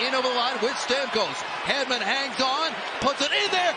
in over the line with Stamkos. Hedman hangs on, puts it in there!